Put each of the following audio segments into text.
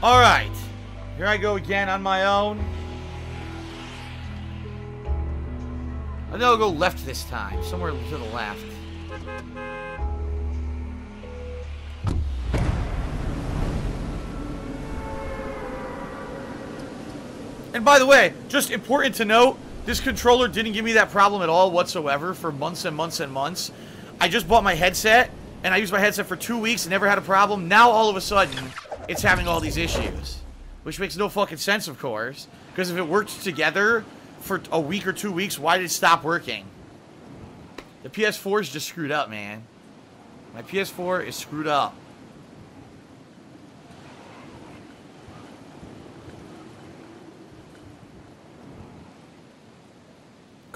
Alright. Here I go again on my own. I think I'll go left this time. Somewhere to the left. And by the way, just important to note, this controller didn't give me that problem at all whatsoever for months and months and months. I just bought my headset, and I used my headset for two weeks and never had a problem. Now, all of a sudden, it's having all these issues. Which makes no fucking sense, of course. Because if it worked together for a week or two weeks, why did it stop working? The PS4 is just screwed up, man. My PS4 is screwed up.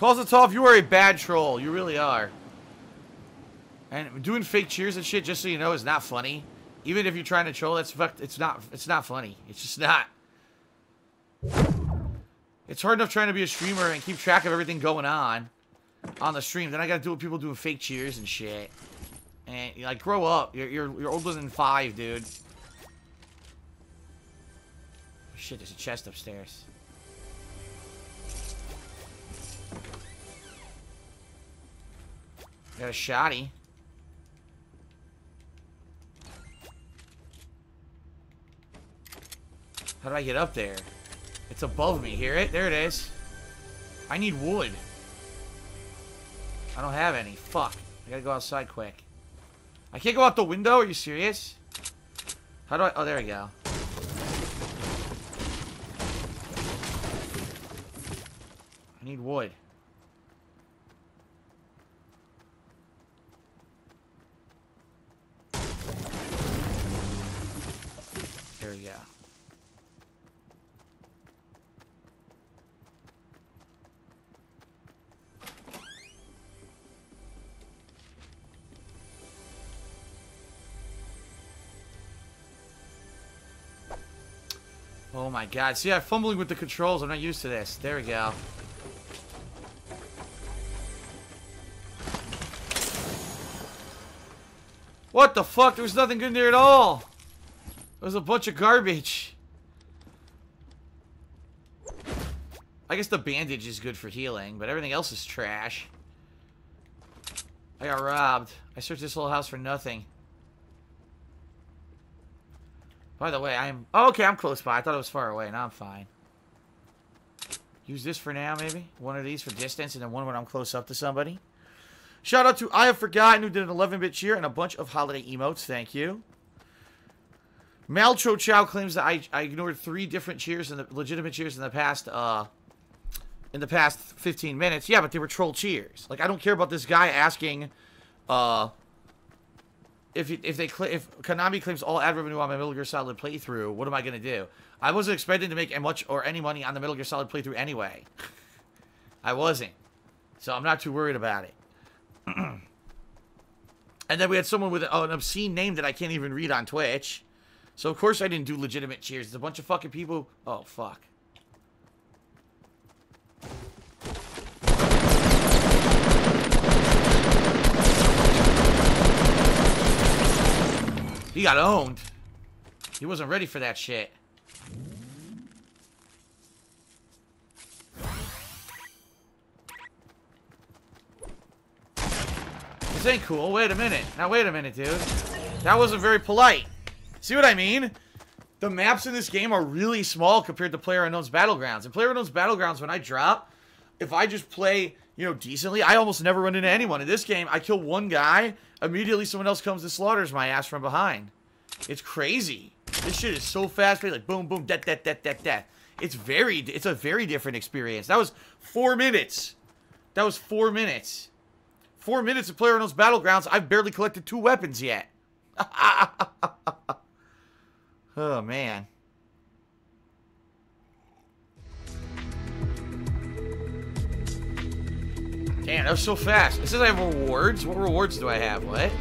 Off. You are a bad troll. You really are. And doing fake cheers and shit, just so you know, is not funny. Even if you're trying to troll, that's fucked. It's not. It's not funny. It's just not. It's hard enough trying to be a streamer and keep track of everything going on on the stream. Then I gotta do with people doing fake cheers and shit. And like, grow up. You're you're, you're older than five, dude. Shit, there's a chest upstairs. Got a shotty. How do I get up there? It's above me. Hear it? There it is. I need wood. I don't have any. Fuck. I gotta go outside quick. I can't go out the window? Are you serious? How do I... Oh, there we go. I need wood. There we go. Oh my god. See, I'm fumbling with the controls. I'm not used to this. There we go. What the fuck? There was nothing good in there at all. It was a bunch of garbage. I guess the bandage is good for healing, but everything else is trash. I got robbed. I searched this whole house for nothing. By the way, I'm... Oh, okay, I'm close by. I thought it was far away. Now I'm fine. Use this for now, maybe? One of these for distance, and then one when I'm close up to somebody. Shout out to I Have Forgotten, who did an 11-bit cheer and a bunch of holiday emotes. Thank you. Malcho Chow claims that I, I ignored three different cheers and legitimate cheers in the past uh in the past 15 minutes. Yeah, but they were troll cheers. Like I don't care about this guy asking uh if if they if Konami claims all ad revenue on my Metal Gear Solid playthrough, what am I gonna do? I wasn't expecting to make much or any money on the Metal Gear Solid playthrough anyway. I wasn't, so I'm not too worried about it. and then we had someone with oh, an obscene name that I can't even read on Twitch. So of course I didn't do legitimate cheers. There's a bunch of fucking people. Oh fuck. He got owned. He wasn't ready for that shit. This ain't cool. Wait a minute. Now, wait a minute, dude. That wasn't very polite. See what I mean? The maps in this game are really small compared to PlayerUnknown's Battlegrounds. And PlayerUnknown's Battlegrounds, when I drop, if I just play, you know, decently, I almost never run into anyone. In this game, I kill one guy, immediately someone else comes and slaughters my ass from behind. It's crazy. This shit is so fast like boom, boom, death, death, death, death, death. It's very, it's a very different experience. That was four minutes. That was four minutes. Four minutes of PlayerUnknown's Battlegrounds. I've barely collected two weapons yet. oh, man. Damn, that was so fast. It says I have rewards. What rewards do I have? What?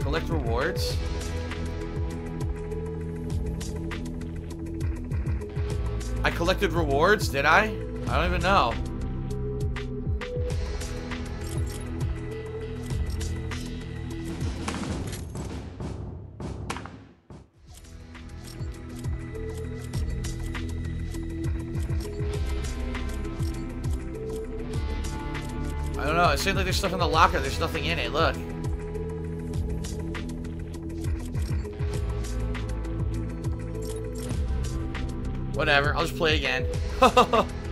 Collect rewards. I collected rewards, did I? I don't even know. I don't know. It seems like there's stuff in the locker. There's nothing in it. Look. Whatever. I'll just play again.